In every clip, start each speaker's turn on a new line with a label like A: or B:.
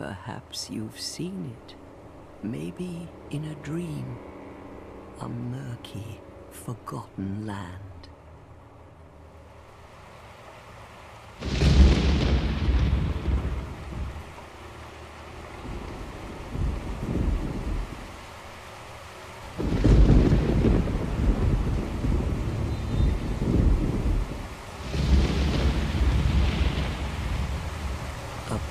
A: Perhaps you've seen it. Maybe in a dream. A murky, forgotten land. A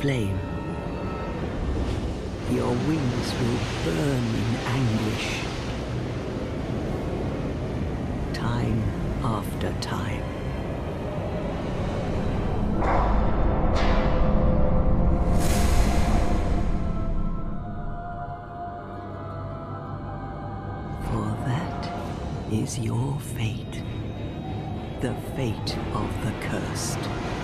A: Flame. Your wings will burn in anguish. Time after time. For that is your fate. The fate of the cursed.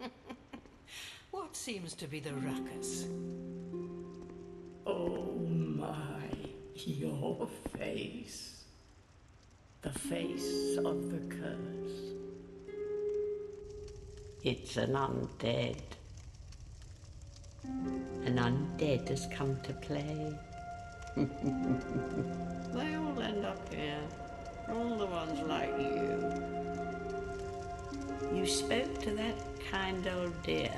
B: seems to be the ruckus?
C: Oh my, your face. The face of the curse. It's an undead. An undead has come to play. they all end up here. All the ones like you. You spoke to that kind old dear,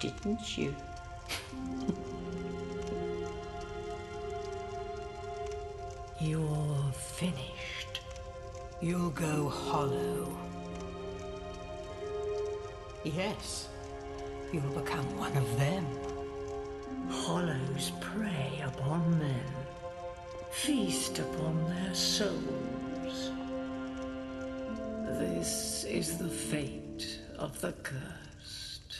C: didn't you?
B: You're finished. You'll go hollow. Yes, you'll become one of them.
C: Hollows prey upon men, feast upon their souls. This is the fate of the cursed.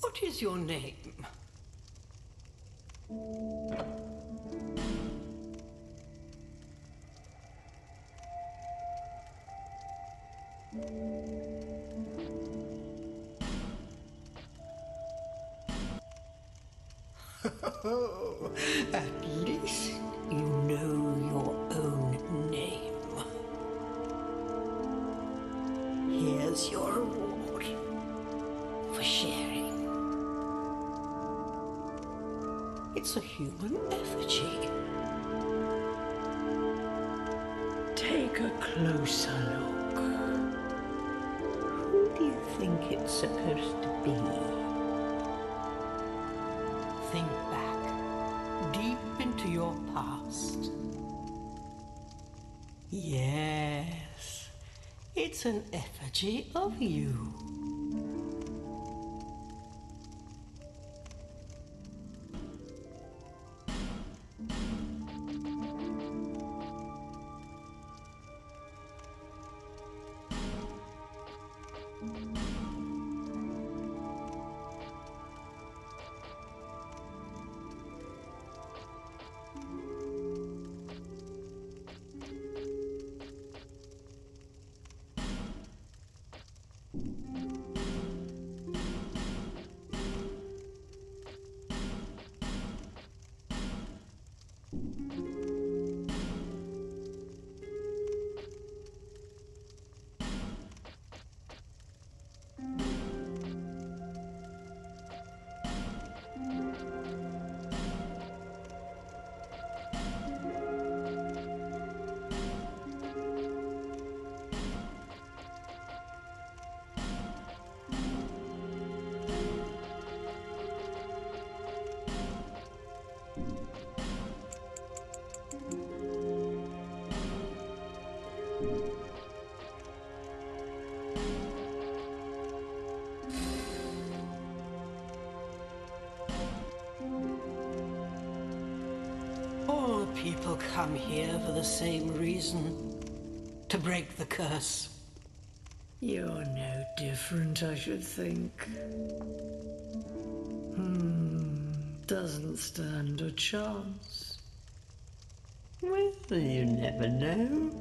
B: What is your name? Oh. At least you know your own name. Here's your reward for sharing. It's a human effigy.
C: Take a closer look.
B: Who do you think it's supposed to be? Think back, past. Yes, it's an effigy of you. People come here for the same reason to break the curse.
C: You're no different, I should think. Hmm, doesn't stand a chance.
B: Well, you never know.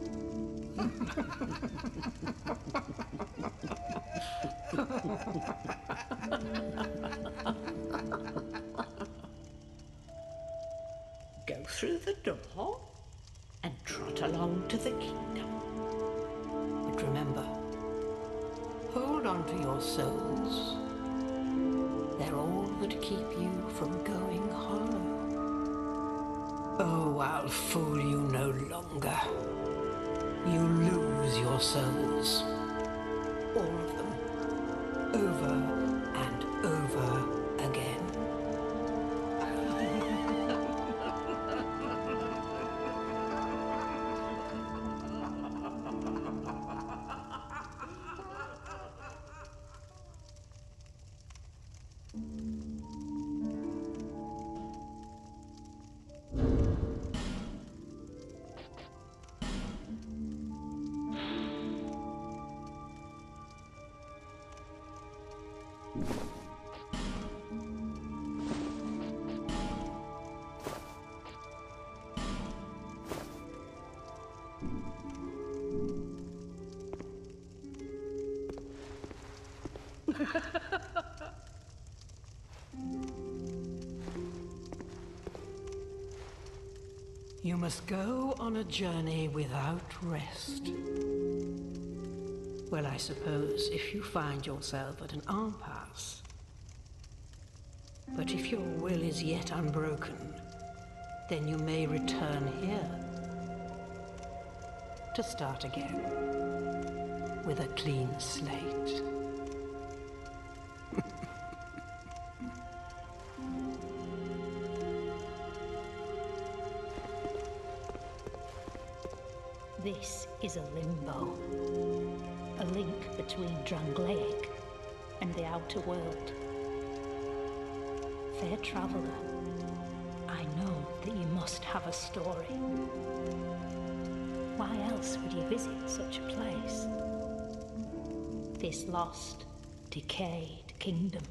B: through the door and trot along to the kingdom. But remember, hold on to your souls. They're all that keep you from going hollow. Oh, I'll fool you no longer. You lose your souls. All of them. Over and over You must go on a journey without rest. Well, I suppose if you find yourself at an impasse. But if your will is yet unbroken, then you may return here to start again with a clean slate.
D: Is a limbo. A link between Drangleic and the outer world. Fair traveller, I know that you must have a story. Why else would you visit such a place? This lost, decayed kingdom.